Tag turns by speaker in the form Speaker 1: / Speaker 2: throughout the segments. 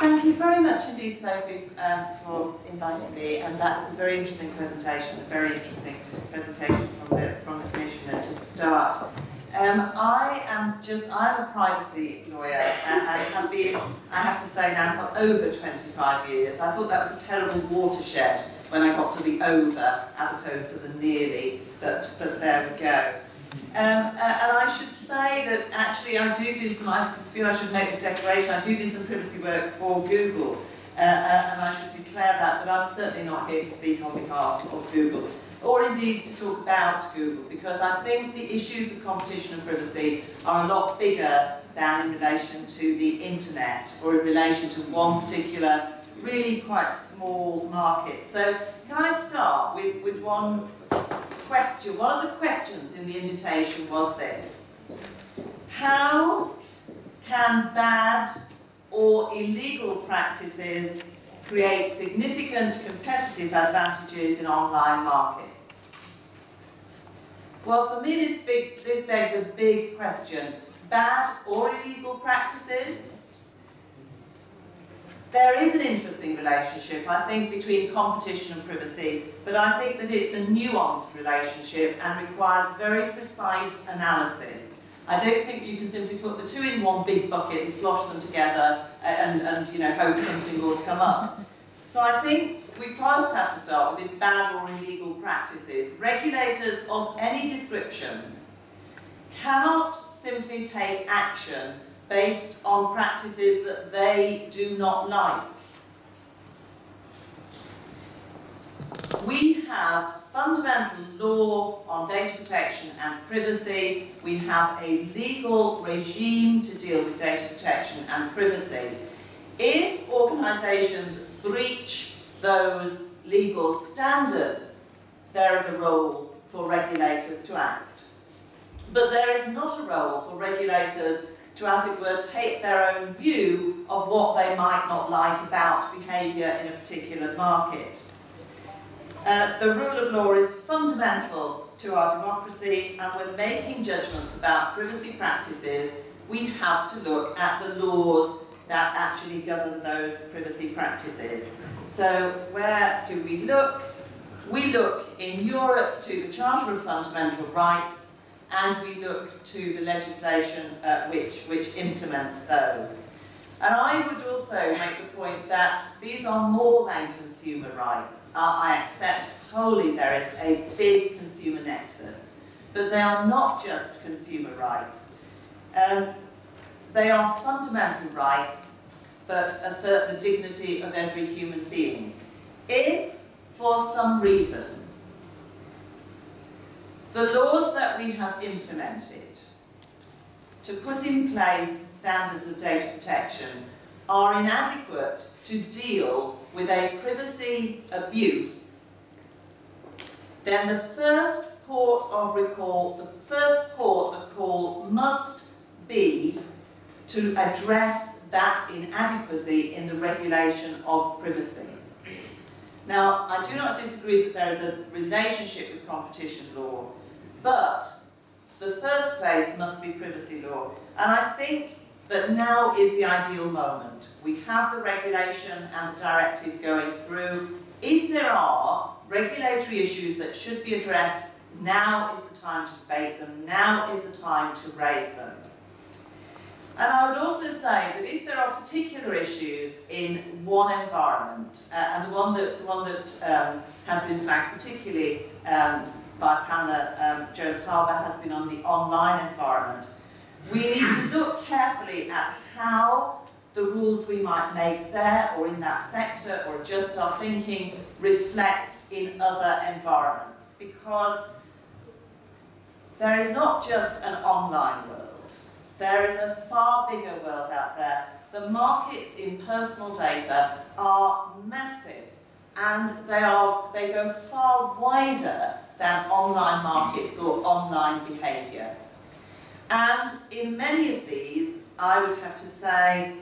Speaker 1: Thank you very much indeed, Sophie, um, for inviting me, and that was a very interesting presentation, a very interesting presentation from the, from the Commissioner to start. Um, I am just, I'm a privacy lawyer and, and have been, I have to say now, for over 25 years. I thought that was a terrible watershed when I got to the over as opposed to the nearly, but, but there we go. Um, uh, and I should say that actually I do do some, I feel I should make this declaration, I do do some privacy work for Google, uh, uh, and I should declare that, but I'm certainly not here to speak on behalf of Google or indeed to talk about Google, because I think the issues of competition and privacy are a lot bigger than in relation to the internet or in relation to one particular really quite small market. So can I start with, with one question? One of the questions in the invitation was this. How can bad or illegal practices create significant competitive advantages in online markets? Well, for me, this, big, this begs a big question. Bad or illegal practices? There is an interesting relationship, I think, between competition and privacy, but I think that it's a nuanced relationship and requires very precise analysis. I don't think you can simply put the two in one big bucket and slosh them together uh, and, and you know, hope something will come up. So I think we first have to start with these bad or illegal practices. Regulators of any description cannot simply take action based on practices that they do not like. We have fundamental law on data protection and privacy. We have a legal regime to deal with data protection and privacy. If organisations breach those legal standards, there is a role for regulators to act. But there is not a role for regulators to, as it were, take their own view of what they might not like about behaviour in a particular market. Uh, the rule of law is fundamental to our democracy and when making judgments about privacy practices we have to look at the laws that actually govern those privacy practices. So where do we look? We look in Europe to the Charter of Fundamental Rights and we look to the legislation uh, which, which implements those. And I would also make the point that these are more than consumer rights. Uh, I accept wholly there is a big consumer nexus, but they are not just consumer rights. Um, they are fundamental rights that assert the dignity of every human being. If, for some reason, the laws that we have implemented to put in place standards of data protection are inadequate to deal with a privacy abuse, then the first port of recall, the first port of call must be to address that inadequacy in the regulation of privacy. Now, I do not disagree that there is a relationship with competition law, but the first place must be privacy law. And I think that now is the ideal moment. We have the regulation and the directive going through. If there are regulatory issues that should be addressed, now is the time to debate them, now is the time to raise them. And I would also say that if there are particular issues in one environment, uh, and the one that, the one that um, has been flagged particularly um, by Pamela um, Jones-Harbour has been on the online environment, we need to look carefully at how the rules we might make there or in that sector or just our thinking reflect in other environments because there is not just an online world. There is a far bigger world out there. The markets in personal data are massive and they, are, they go far wider than online markets or online behaviour. And in many of these, I would have to say,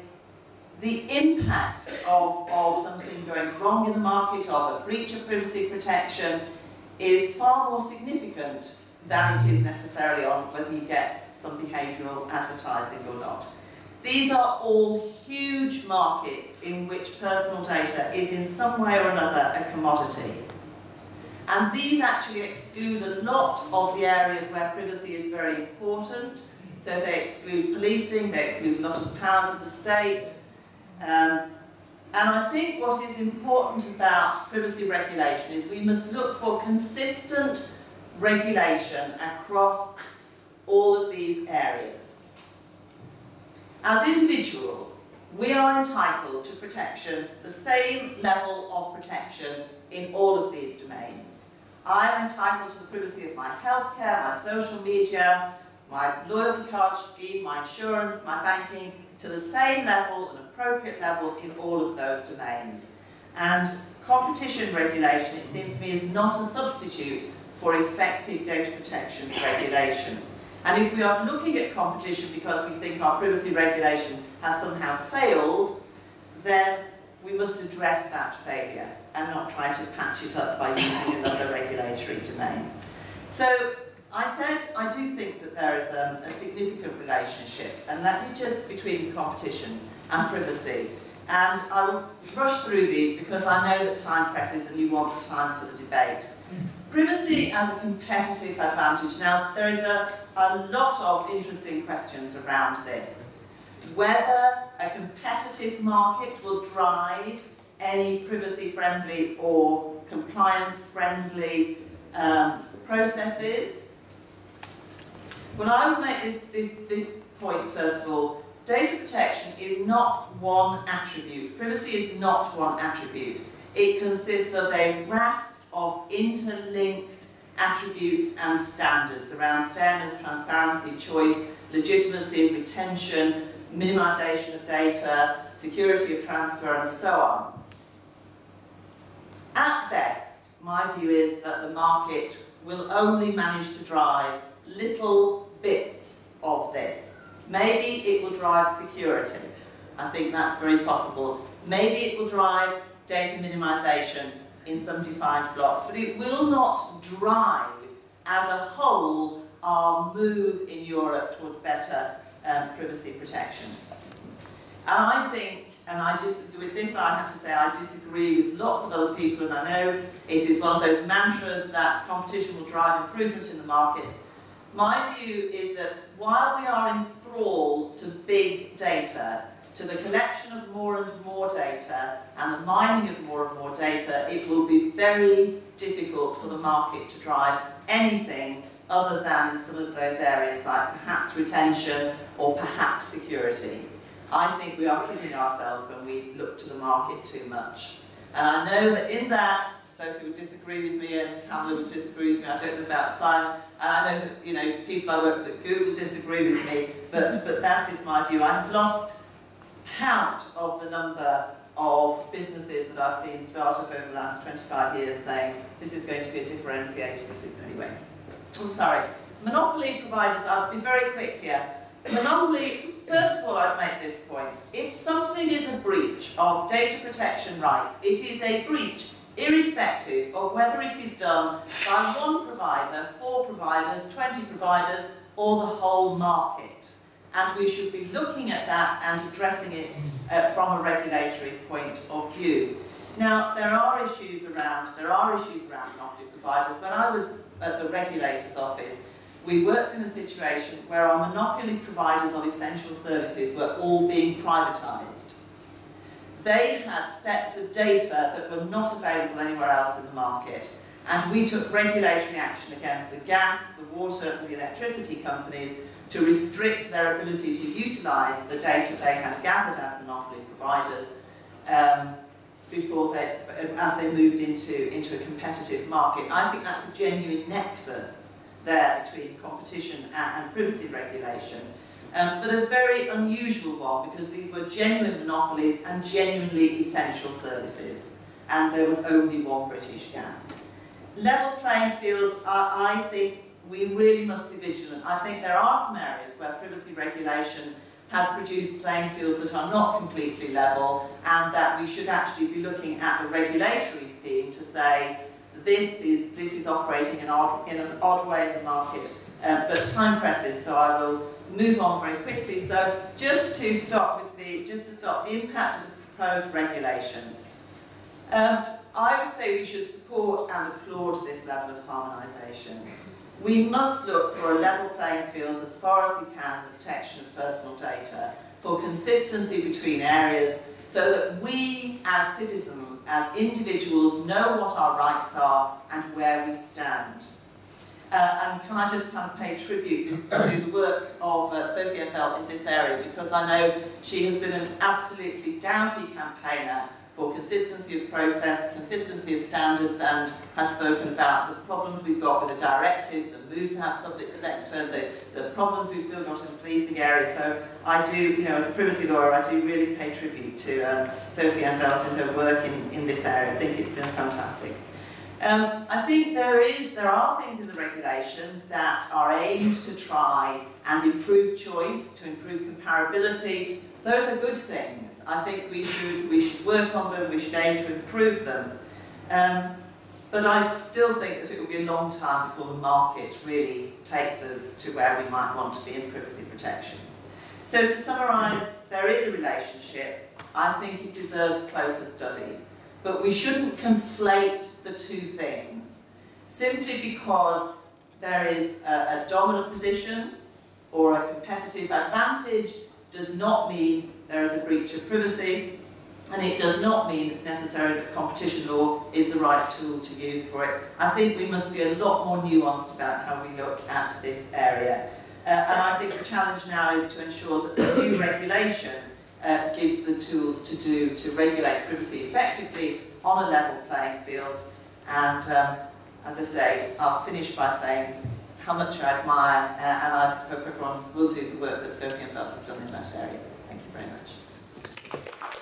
Speaker 1: the impact of, of something going wrong in the market, of a breach of privacy protection, is far more significant than it is necessarily on whether you get some behavioural advertising or not. These are all huge markets in which personal data is in some way or another a commodity. And these actually exclude a lot of the areas where privacy is very important. So they exclude policing, they exclude a lot of the powers of the state. Um, and I think what is important about privacy regulation is we must look for consistent regulation across all of these areas. As individuals, we are entitled to protection, the same level of protection in all of these domains. I am entitled to the privacy of my healthcare, my social media, my loyalty card scheme, my insurance, my banking, to the same level, an appropriate level in all of those domains. And competition regulation, it seems to me, is not a substitute for effective data protection regulation. And if we are looking at competition because we think our privacy regulation has somehow failed, then we must address that failure and not try to patch it up by using another regulatory domain. So I said I do think that there is a, a significant relationship, and let me just between competition and privacy. And I will rush through these because I know that time presses and you want the time for the debate. Privacy as a competitive advantage. Now, there is a, a lot of interesting questions around this. Whether a competitive market will drive any privacy-friendly or compliance-friendly um, processes. Well, I would make this, this, this point first of all. Data protection is not one attribute. Privacy is not one attribute. It consists of a raft of interlinked attributes and standards around fairness, transparency, choice, legitimacy, retention, minimization of data, security of transfer, and so on. At best, my view is that the market will only manage to drive little bits of this. Maybe it will drive security. I think that's very possible. Maybe it will drive data minimization in some defined blocks, but it will not drive as a whole our move in Europe towards better um, privacy protection. And I think, and I just, with this I have to say I disagree with lots of other people, and I know it is one of those mantras that competition will drive improvement in the markets. My view is that while we are enthralled to big data, to the collection of more and more data and the mining of more and more data, it will be very difficult for the market to drive anything other than in some of those areas like perhaps retention or perhaps security. I think we are kidding ourselves when we look to the market too much. And I know that in that, Sophie would disagree with me and Pamela would disagree with me, I don't know about Simon, and I know that you know people I work with at Google disagree with me, but, but that is my view. I've lost count of the number of businesses that I've seen start up over the last 25 years saying this is going to be a differentiator anyway. Oh, sorry. Monopoly providers, I'll be very quick here. Monopoly, first of all, I'd make this point. If something is a breach of data protection rights, it is a breach irrespective of whether it is done by one provider, four providers, 20 providers, or the whole market and we should be looking at that and addressing it uh, from a regulatory point of view. Now, there are issues around, there are issues around monopoly providers. When I was at the regulator's office, we worked in a situation where our monopoly providers of essential services were all being privatised. They had sets of data that were not available anywhere else in the market, and we took regulatory action against the gas, the water and the electricity companies to restrict their ability to utilise the data they had gathered as monopoly providers um, before they, as they moved into, into a competitive market. I think that's a genuine nexus there between competition and, and privacy regulation. Um, but a very unusual one because these were genuine monopolies and genuinely essential services. And there was only one British gas. Level playing fields, I, I think, we really must be vigilant. I think there are some areas where privacy regulation has produced playing fields that are not completely level and that we should actually be looking at the regulatory scheme to say this is, this is operating in, odd, in an odd way in the market uh, but time presses, so I will move on very quickly. So just to start with the, just to start the impact of the proposed regulation. Um, I would say we should support and applaud this level of harmonisation. We must look for a level playing field as far as we can in the protection of personal data, for consistency between areas, so that we as citizens, as individuals, know what our rights are and where we stand. Uh, and can I just kind of pay tribute to the work of uh, Sophie Felt in this area because I know she has been an absolutely doughty campaigner for consistency of process, consistency of standards, and has spoken about the problems we've got with the directives, the move to have public sector, the, the problems we've still got in the policing area. So I do, you know, as a privacy lawyer, I do really pay tribute to um, Sophie in 't Veld and her work in, in this area. I think it's been fantastic. Um, I think there is, there are things in the regulation that are aimed to try and improve choice, to improve comparability. Those are good things. I think we should, we should work on them, we should aim to improve them. Um, but I still think that it will be a long time before the market really takes us to where we might want to be in privacy protection. So to summarise, there is a relationship. I think it deserves closer study. But we shouldn't conflate the two things. Simply because there is a, a dominant position or a competitive advantage does not mean there is a breach of privacy, and it does not mean necessarily that competition law is the right tool to use for it. I think we must be a lot more nuanced about how we look at this area. Uh, and I think the challenge now is to ensure that the new regulation uh, gives the tools to do to regulate privacy effectively on a level playing field. And um, as I say, I'll finish by saying how much I admire uh, and I hope everyone will do the work that Sophie in 't Veld has done in that area. Thank you very much.